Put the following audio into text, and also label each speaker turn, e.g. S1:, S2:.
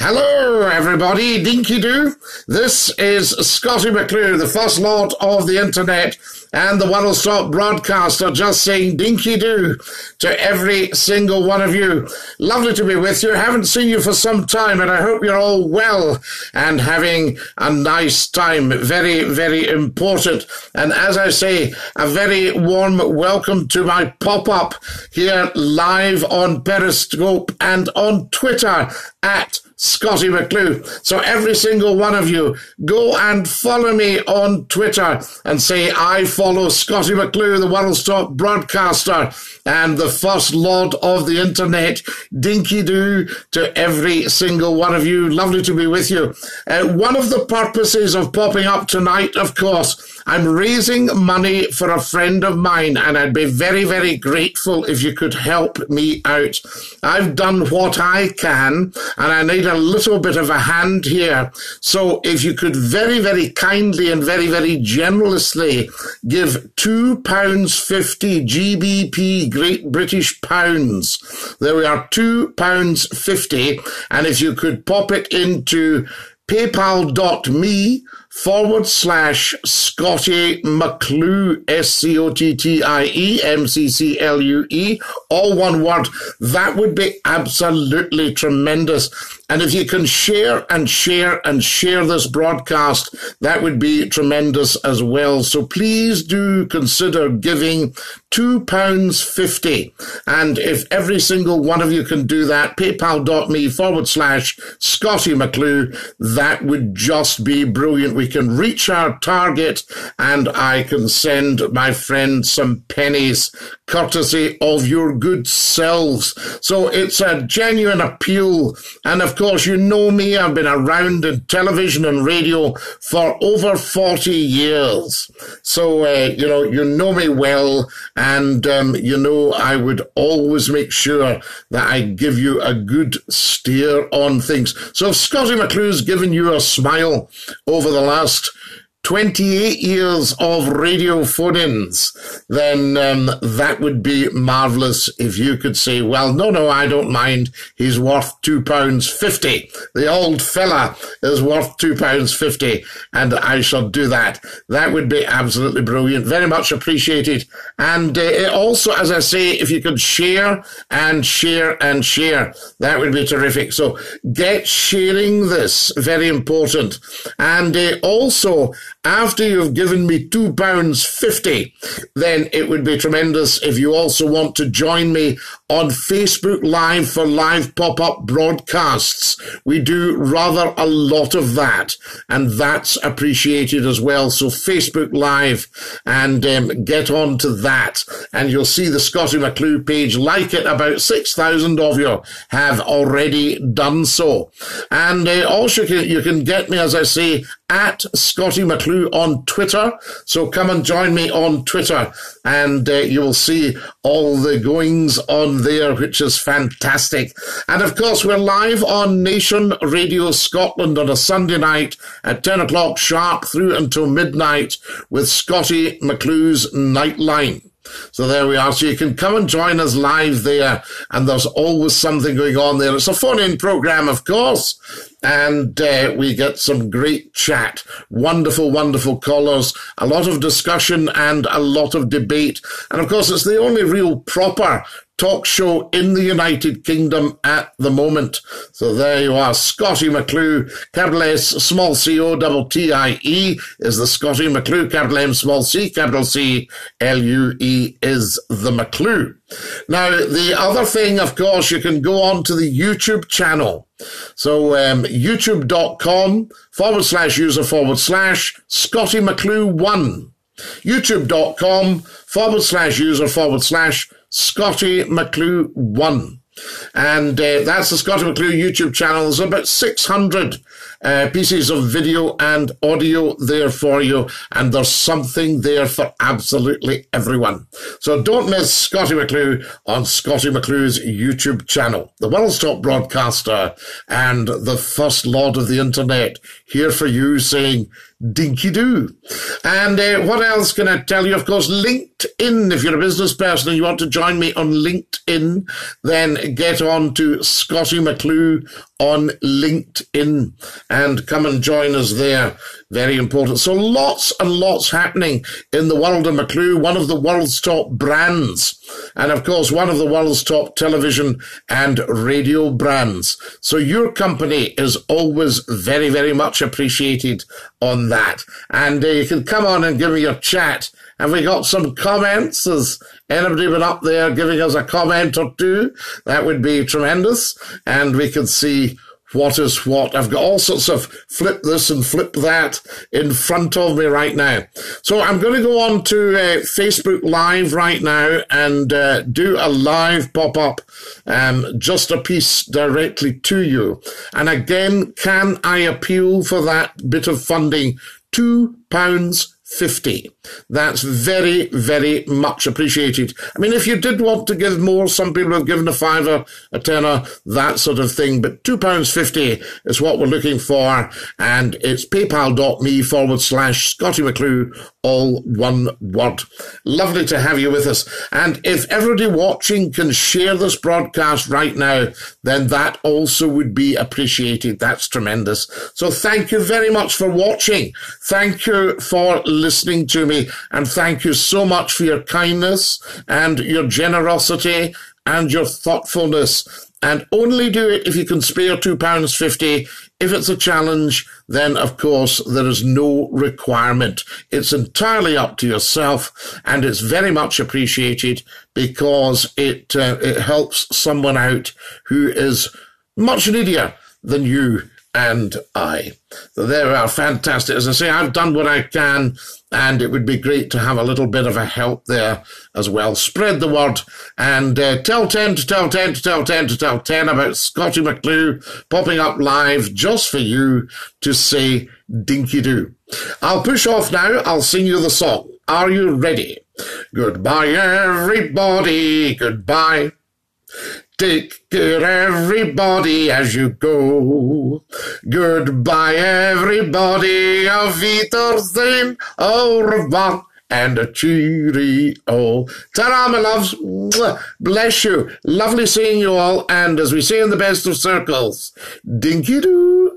S1: Hello, everybody. Dinky Doo. This is Scottie McClue, the first lord of the internet and the World Stop broadcaster, just saying Dinky Doo to every single one of you. Lovely to be with you. Haven't seen you for some time, and I hope you're all well and having a nice time. Very, very important. And as I say, a very warm welcome to my pop up here live on Periscope and on Twitter at Scottie McClue. So every single one of you, go and follow me on Twitter and say, I follow Scottie McClue, the world's top broadcaster and the first lord of the internet. Dinky doo to every single one of you. Lovely to be with you. Uh, one of the purposes of popping up tonight, of course, I'm raising money for a friend of mine, and I'd be very, very grateful if you could help me out. I've done what I can, and I need a little bit of a hand here. So if you could very, very kindly and very, very generously give £2.50 GBP Great British Pounds. There we are, £2.50. And if you could pop it into paypal.me forward slash Scottie McClue, S-C-O-T-T-I-E, M-C-C-L-U-E, all one word. That would be absolutely tremendous. And if you can share and share and share this broadcast, that would be tremendous as well. So please do consider giving £2.50. And if every single one of you can do that, paypal.me forward slash Scottie McClue, that would just be brilliant. We can reach our target and I can send my friend some pennies courtesy of your good selves. So it's a genuine appeal. And of course, you know me. I've been around in television and radio for over 40 years. So, uh, you know, you know me well. And, um, you know, I would always make sure that I give you a good steer on things. So if Scottie McClue's given you a smile over the last just. 28 years of radio phone-ins, then um, that would be marvellous if you could say, well, no, no, I don't mind. He's worth £2.50. The old fella is worth £2.50, and I shall do that. That would be absolutely brilliant. Very much appreciated. And uh, also, as I say, if you could share and share and share, that would be terrific. So get sharing this. Very important. And uh, also, after you've given me £2.50, then it would be tremendous if you also want to join me on Facebook Live for live pop up broadcasts. We do rather a lot of that, and that's appreciated as well. So, Facebook Live and um, get on to that, and you'll see the Scottie McClue page. Like it, about 6,000 of you have already done so. And uh, also, you can, get me, as I say, at Scottie McClue on Twitter. So come and join me on Twitter and uh, you will see all the goings on there, which is fantastic. And of course, we're live on Nation Radio Scotland on a Sunday night at 10 o'clock sharp through until midnight with Scottie McClue's Nightline. So there we are. So you can come and join us live there, and there's always something going on there. It's a phone-in program, of course, and uh, we get some great chat. Wonderful, wonderful callers, a lot of discussion and a lot of debate. And of course, it's the only real proper talk show in the United Kingdom at the moment. So there you are. Scottie McClue, capital S, small C O, double T I E is the Scottie McClue, capital M, small c, capital C L U E is the McClue. Now, the other thing, of course, you can go on to the YouTube channel. So, um, youtube.com forward slash user forward slash Scottie McClue 1. YouTube.com forward slash user forward slash Scottie McClue 1. And uh, that's the Scottie McClue YouTube channel. There's about 600 uh, pieces of video and audio there for you. And there's something there for absolutely everyone. So don't miss Scottie McClue on Scottie McClue's YouTube channel. The world's top broadcaster and the first lord of the internet here for you saying, dinky doo. And uh, what else can I tell you? Of course, LinkedIn. If you're a business person and you want to join me on LinkedIn, then get on to Scottie McClue on LinkedIn and come and join us there. Very important. So lots and lots happening in the world of McClue, one of the world's top brands. And of course, one of the world's top television and radio brands. So your company is always very, very much appreciated on that. And uh, you can come on and give me your chat. Have we got some comments? Has anybody been up there giving us a comment or two? That would be tremendous. And we could see what is what. I've got all sorts of flip this and flip that in front of me right now. So I'm going to go on to uh, Facebook Live right now and uh, do a live pop up, um, just a piece directly to you. And again, can I appeal for that bit of funding? Two pounds 50. That's very, very much appreciated. I mean, if you did want to give more, some people have given a fiver, a tenner, that sort of thing, but £2.50 is what we're looking for, and it's paypal.me forward slash Scottie McClue, all one word. Lovely to have you with us. And if everybody watching can share this broadcast right now, then that also would be appreciated. That's tremendous. So thank you very much for watching. Thank you for listening to me. And thank you so much for your kindness and your generosity and your thoughtfulness. And only do it if you can spare £2.50. If it's a challenge, then of course there is no requirement. It's entirely up to yourself and it's very much appreciated because it, uh, it helps someone out who is much needier than you and I. So there are fantastic. As I say, I've done what I can, and it would be great to have a little bit of a help there as well. Spread the word and uh, tell 10 to tell 10 to tell 10 to tell 10 about Scottie McClue popping up live just for you to say dinky do. I'll push off now. I'll sing you the song. Are you ready? Goodbye, everybody. Goodbye. Take care, everybody, as you go. Goodbye, everybody. Auf Wiedersehen. Au revoir. And a cheerio. Ta-ra, my loves. Bless you. Lovely seeing you all. And as we say in the best of circles, dinky-doo.